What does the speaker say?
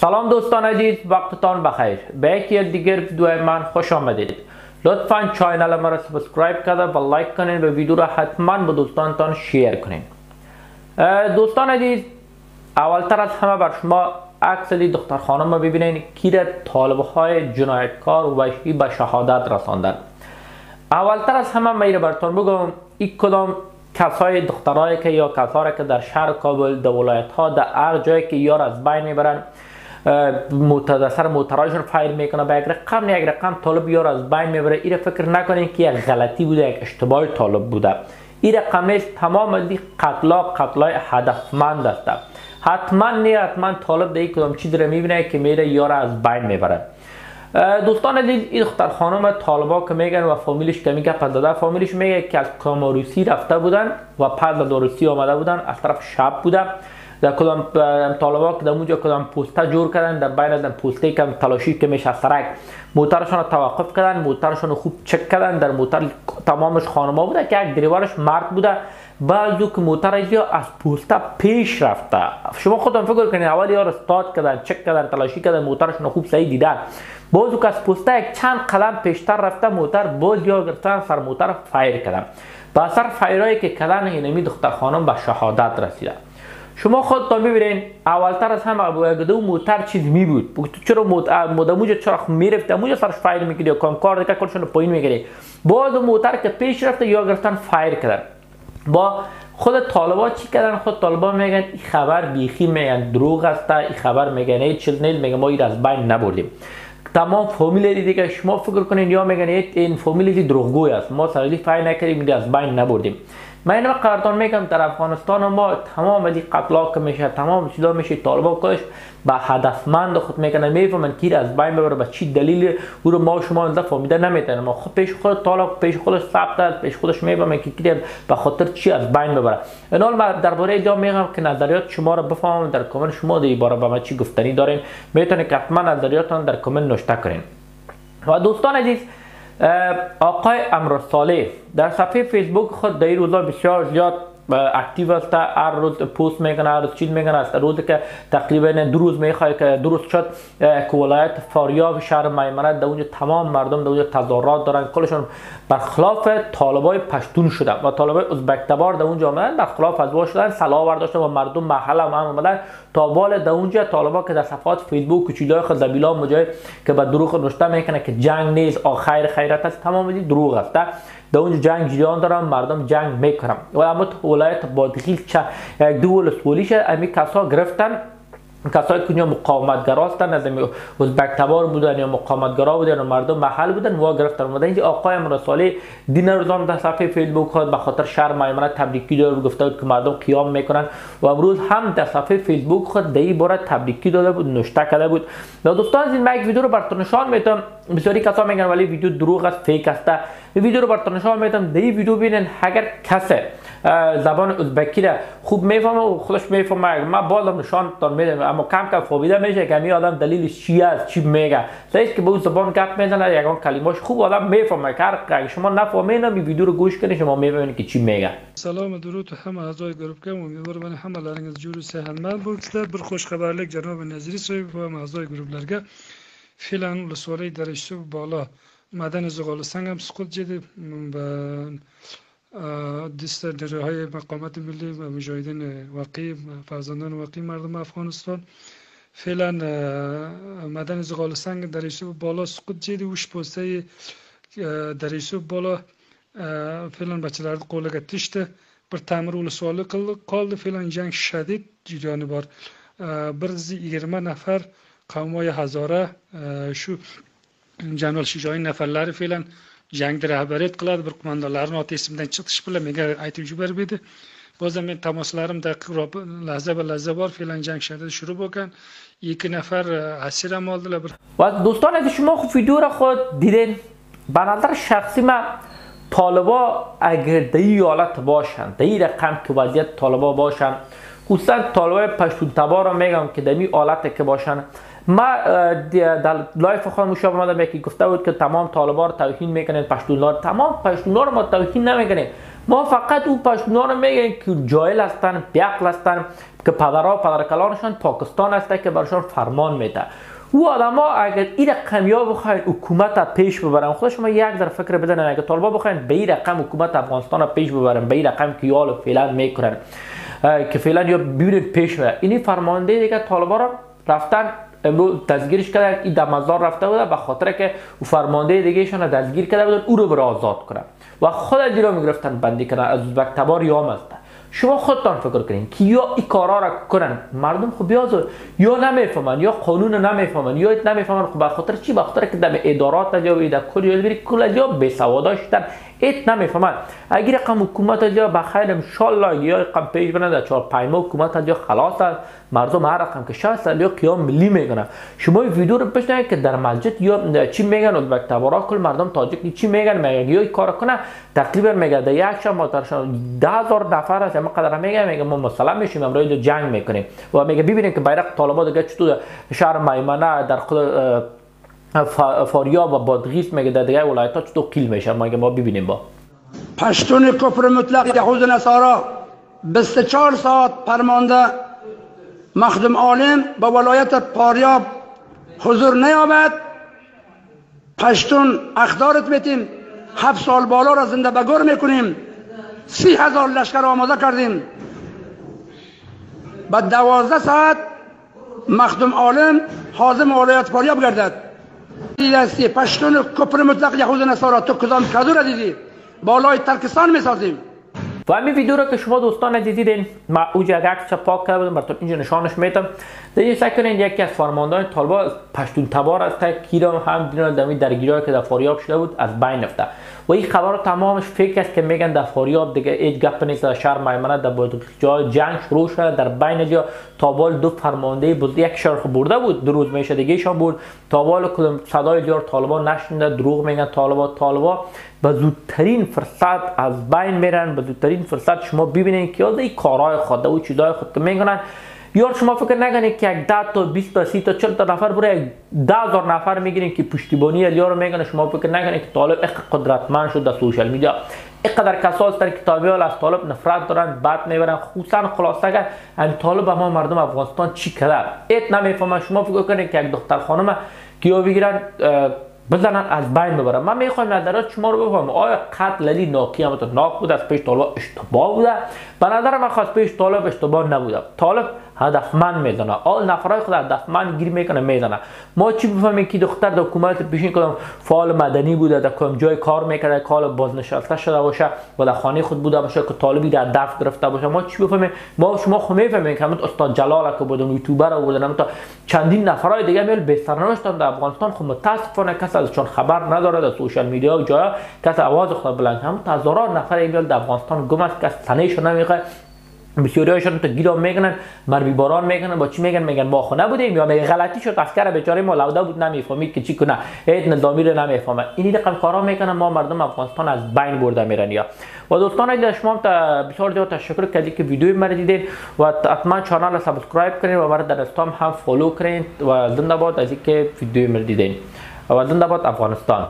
سلام دوستان عزیز وقتتان بخیر. به یکی دیگر ویدیو من خوش آمدید. لطفا channel ما را subscribe کرده و like کنین و ویدیو را حتما به دوستانتان share کنین. دوستان عزیز اولتر از همه بر شما عکس دختر خانم را ببینین. کی طالب های جنایتکار و به شهادت رساندن. اولتر از همه میره براتون بگم این کدام کسای دخترایی که یا کسایی که در شهر کابل در ولایت ها در هر جایی که یار از بین می‌برن سر موترایشون فایر می‌کنه به یک رقم یک رقم طالب یار از بین می‌بره. این فکر نکنین که یک غلطی بوده یک اشتباه طالب بوده. این رقم تمام دی قتلا قتلای هدفمند است. حتما نه حتما طالب در کدام چیز رو می‌بینه که میره یار از بین می‌بره. دوستان عزیز این دختر خانم طالبا که میگن و فامیلش که میگه داده فامیلش میگه که از کاماروسی رفته بودن و پس در روسی آمده بودن از طرف شب بوده. در کدام طالبا که در اونجا کدام پوسته جور کردن در بین از پوسته که تلاشی که میشه سرک. موترشان توقف کردن موترشان خوب چک کردن در موتر تمامش خانما بوده که یک دریورش مرد بوده. بعضو که موتر از پوسته پیش رفته. شما خودتون فکر کنید اول یار استاد کردن چک کردن تلاشی کردن موترشون خوب صحیح دیدن. بعضو که از پوسته یک چند قدم پیشتر رفته موتر باز یا گرفتن سر موتر فایر کردن. با اثر فایرهایی که کردن اینمی دختر خانم به شهادت رسیده شما خودتان ببینین اولتر از همه دو موتر چیز می بود چرا مدموج چرا می‌رفت موج سرش فایر می‌کرد یا کام کار دیگه کلشون پایین می‌گیره باز موتر که پیش رفته یا گرفتن فایر کردن. با خود طالبا چی کردن؟ خود طالبا میگن این خبر بیخی میگن دروغ است این خبر میگن ای نیست میگن ما این از بین نبردیم. تمام فامیل دیگه شما فکر کنین یا میگن این فامیل دروغگوی است ما سرالی فای نکردیم از بین نبردیم. من اینو قرارتان میگم در افغانستان ما تمام ولی قتلا که میشه تمام چیزا میشه طالبا کش به هدفمند خود می‌کنن می‌فهمن کی از بین ببره به چی دلیل او رو ما شما اونجا فهمیده نمی‌تونن. ما خود پیش خود طالب پیش خودش ثبت پیش خودش می‌فهمه که کی به خاطر چی از بین ببره. اینال من درباره اینجا میگم که نظریات شما رو بفهمم در کامنت شما در باره به من چی گفتنی دارین. می‌تونید حتما نظریاتتان در کامنت نوشته کنین. و دوستان عزیز آقای امرساله در صفحه فیسبوک خود در این روزا بسیار زیاد اکتیو است هر روز پست می‌کنه هر روز چیز می‌کنه است روزی که تقریبا دو روز که روز شد که ولایت فاریاب شهر میمنه در اونجا تمام مردم در اونجا تظاهرات دارن کلشون برخلاف طالبای پشتون شده و طالبای ازبک تبار در اونجا آمدن برخلاف از شدن سلا برداشتن و مردم محل هم آمدن تا بال در اونجا طالبا که در صفحات فیسبوک و چیزای خود دبیلا مجاهد که به دروغ نوشته می‌کنه که جنگ نیست آخر خیرت است تمام دروغ است در اونجا جنگ جریان دارم مردم جنگ می‌کنم و اما ولایت بادغیس چه؟ یک دو ولسوالیش امی کسا گرفتن. کسایی که مقاومتگرا هستن از ازبک تبار بودن یا مقاومتگرا بودن و مردم محل بودن و گرفتن. اومدن اینجا آقای مرسالی دین روزان در صفحه فیسبوک ها به خاطر شهر میمنه تبریکی داره گفته که مردم قیام می‌کنن. و امروز هم در صفحه فیسبوک خود در این باره تبریکی داده بود نوشته کرده بود. دوستان از این یک ویدیو رو براتون نشان میدم. بسیاری کسا میگن ولی ویدیو دروغ است فیک است ویدیو رو براتون نشان میدم این ویدیو ببینن اگر کسی زبان ازبکی را خوب می‌فهمه و خودش می‌فهمه ما بازم نشان تان میدم اما کم کم فهمیده میشه که می آدم دلیل چی است چی میگه سعی که به اون زبان گپ می‌زنه یگان کلماش خوب آدم می‌فهمه که شما نفهمین این ویدیو رو گوش کنید شما می‌فهمید که چی میگه سلام درود همه اعضای گروه که امیدوارم همه لرنگ از جور صحتمند باشید بر خوش خبرlik جناب نظری صاحب و اعضای گروهlarga فعلا ولسوالی در بالا مدن زغال سنگ هم سقوط جدی و دست در های مقامت ملی و مجاهدین واقعی فرزندان واقعی مردم افغانستان فعلا مدن زغال سنگ در بالا سقوط جدی وش پوسته در بالا فعلا بچه‌lar qo'liga tishdi bir ta'mir ولسوالی qoldi فعلا جنگ شدید جریان بار bir yigirma nafar qavmoyi hazora e, shu jamol shijoiy nafarlari fe'lan jangni rahbariyat qiladi bir qo'mondonlarni oti esimdan chiqishi bilan menga aytib yuborib edi. Ba'zan men tamoslarimda lahza ba lahza bor fe'lan jang shada shuru bo'lgan. Ikki nafar e, asir ham oldilar bir va do'stlar agar shuma видео ход диден банатар шахси ма толибо yolat boshan ёлат бошанд ki vaziyat talaba boshan бошанд talaba pashtun tabora megam ki дами olat ки boshan ما در لایف مشابه آمدم یکی گفته بود که تمام طالبا رو توهین می‌کنین پشتونلار تمام پشتونلار ما توهین نمی‌کنیم. ما فقط او پشتونا رو میگیم که جایل هستن بیعقل هستن که پدرها پدرکلانشان پاکستان هسته که برشان فرمان میده. او آدم ها اگر این رقم یا بخواین حکومت پیش ببرن خود شما یک در فکر بدن اگر طالبا بخواین به این رقم حکومت افغانستان پیش ببرن به این رقم که یال فعلا می‌کنن که فعلا یا ببینید پیش میره اینی فرمانده دیگه طالبا را رفتن امروز دستگیرش کردن. این در مزار رفته بوده به خاطر که او فرمانده دیگه ایشان دستگیر کرده بودن او رو برای آزاد کنن. و خود دیرا می‌گرفتن بندی کردن. از ازبک تبار یا هست شما خودتان فکر کنین که یا این کارا را کنن؟ مردم خب یا یا نمی‌فهمن یا قانون نمی‌فهمن یا نمی‌فهمن. خب به خاطر چی؟ به خاطر که در ادارات یا در کل یا بری کل یا بی سواداشتن ایت نمی‌فهمن اگر رقم حکومت یا بخیر ان شاء یا رقم پیش برند در چهار پنج ماه حکومت یا خلاص مردم هر رقم که 60 سال یا قیام ملی می‌کنن. شما ویدیو رو بشنوید که در مسجد یا چی میگن؟ ازبک تبارا کل مردم تاجیک چی میگن؟ میگن یا کار کنه تقریبا میگه در یک شب ما ده هزار نفر است ما قدر میگه میگه ما مسلم میشیم امروز جنگ می‌کنیم. و میگه ببینید که بیرق طالبان دیگه چطور شهر میمنه در خود فاریاب و بادغیس میگه در دیگه ولایت ها چطور قیل میشه میگه ما ببینیم با. پشتون کفر مطلق یهود نصارا 24 ساعت پرمانده مخدم عالم با ولایت پاریاب حضور نیابد. پشتون اخدارت میتیم. هفت سال بالا را زنده بگور می‌کنیم. سی هزار لشکر آماده کردیم. با دوازده ساعت مخدوم عالم حازم ولایت پاریاب گردد دیدستی پشتون کپر مطلق یهود نصارا تو کدام کدو دیدی بالای ترکستان می‌سازیم و همین ویدیو را که شما دوستان دیدین ما اوجا عکس پاک کردم براتون اینجا نشانش میدم. دیگه سعی کنین یکی از فرماندهان طالبا پشتون تبار است که هم دینا دمی درگیری که در فاریاب شده بود از بین رفته. و این خبر تمامش فکر است که میگن در فاریاب دیگه هیچ گپ نیست در شهر میمنه در جای جنگ شروع شده در بین جا تابال دو فرمانده بود یک شهر برده بود دو روز میشه دیگه شان بود. تابال کدوم صدای جار طالبان نشنده دروغ میگن طالبا طالبا به زودترین فرصت از بین میرن به زودترین فرصت شما ببینید که یاد این کارهای خود و چیزای خود که می‌کنن یار شما فکر نکنید که یک 10 تا 20 تا 30 تا 40 تا نفر برای 10000 نفر می‌گیرین که پشتیبانی یار میگن شما فکر نکنید که طالب اق قدرتمند شد در سوشال میدیا. اینقدر کسا در کتابی از طالب نفرت دارن بعد می‌برن. خصوصا خلاصه اگر این طالب ما مردم افغانستان چی کرد ایت نمی‌فهمن. شما فکر کنید که یک دختر خانم کیو بگیرن بزنن از بین ببرن. من می‌خوام نظرات شما رو بفهمم. آیا قتل علی ناکی هم بود از پیش طالب اشتباه بوده؟ به نظر من خواست پیش طالب اشتباه نبوده. طالب هدفمند می‌زنه آل نفرای خود هدفمند گیر می‌کنه می‌زنه ما چی بفهمیم که دختر در حکومت پیشین کدام فعال مدنی بوده در کدام جای کار می‌کرده کال بازنشسته شده باشه و در خانه خود بوده باشه که طالبی در دفع گرفته باشه ما چی بفهمیم ما شما خو می‌فهمیم که همون استاد جلال که بودن یوتیوبر بودن تا چندین نفرای دیگه میل به در افغانستان خو متاسفانه کس از چون خبر نداره در سوشال میدیا و جای کس آواز خود بلند هم هزاران نفر ایمیل در افغانستان گم است که سنیش نمی‌خواد بسیاری تو گیرا میگنن مربی باران میگنن با چی میگن؟ میگن ما خو نبودیم یا میگه غلطی شد اسکر بیچاره ما لوده بود نمی‌فهمید که چی کنه. هیچ نظامی رو نمی‌فهمه این رقم کارا می‌کنن ما مردم افغانستان از بین برده میرن یا. و دوستان اگر شما تا بسیار زیاد تشکر کردید که ویدیو مرا دیدین و حتما کانال رو سابسکرایب کنید و برای در استام هم فالو کنید و زنده باد از اینکه ویدیو مرا دیدین. و زنده باد افغانستان.